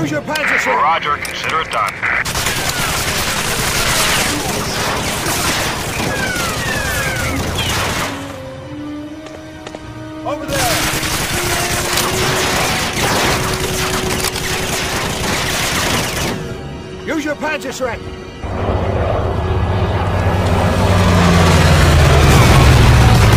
Use your panzer Panzerschreck! Roger, consider it done. Over there! Use your panzer Panzerschreck!